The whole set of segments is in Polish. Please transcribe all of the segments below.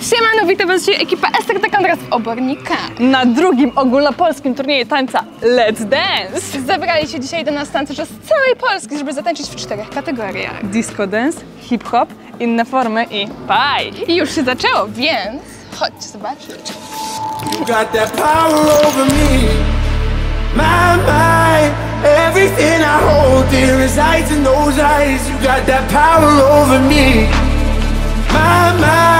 Siemano, witam was dzisiaj ekipa Ester Takandra z Obornika. Na drugim ogólnopolskim turnieju tańca Let's Dance! Zabrali się dzisiaj do nas tancerzy z całej Polski, żeby zatańczyć w czterech kategoriach. Disco dance, hip-hop, inne formy i pie. I już się zaczęło, więc chodźcie zobaczyć. You got that power over me. My, my. Everything I hold dear resides in those eyes. You got that power over me. My, my.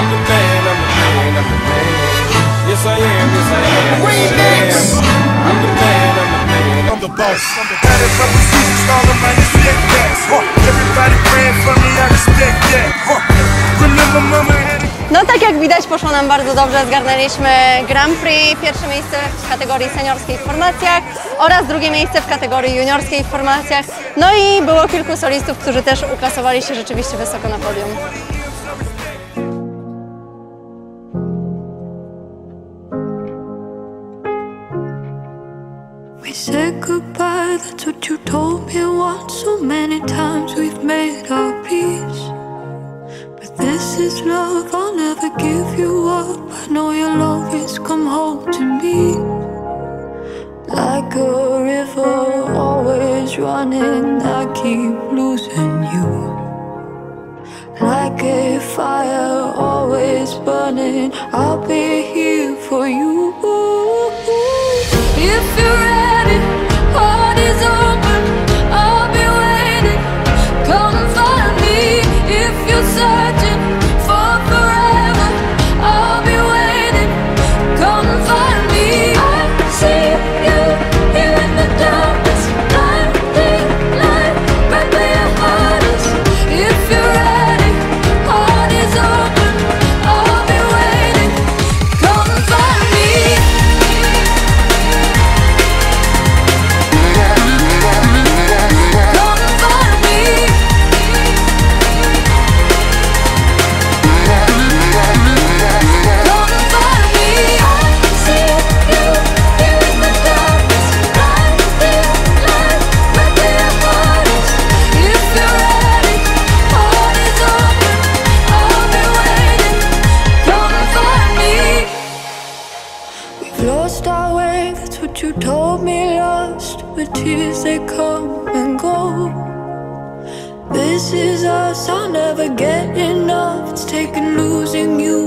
I'm the man, I'm the man, I'm the man. Yes I am, yes I am, yes I am. I'm the man, I'm the man, I'm the boss. Got it from the seasons, all of my respect that. Huh. Everybody praying for me, I respect that. Huh. Remember mama had a No tak jak widać poszło nam bardzo dobrze, zgarnęliśmy Grand Prix, pierwsze miejsce w kategorii seniorskiej w formacjach oraz drugie miejsce w kategorii juniorskiej w formacjach. No i było kilku solistów, którzy też uklasowali się rzeczywiście wysoko na podium. We said goodbye, that's what you told me once. So many times we've made our peace. But this is love, I'll never give you up. I know you'll always come home to me. Like a river, always running, I keep losing you. Like a fire, always burning, I'll be here for you. Come and go. This is us, I'll never get enough. It's taken losing you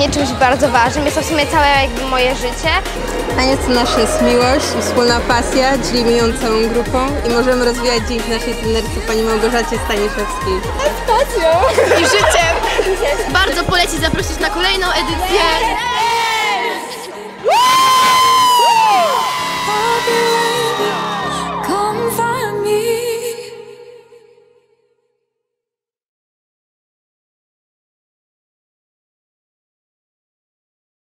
mnie czymś bardzo ważnym, jest to w sumie całe jakby moje życie. Taniec to nasza jest miłość i wspólna pasja, dzielimy ją całą grupą i możemy rozwijać dzięki naszej trenerce pani Małgorzacie Staniszewskiej. I życiem. Bardzo poleci zaprosić na kolejną edycję.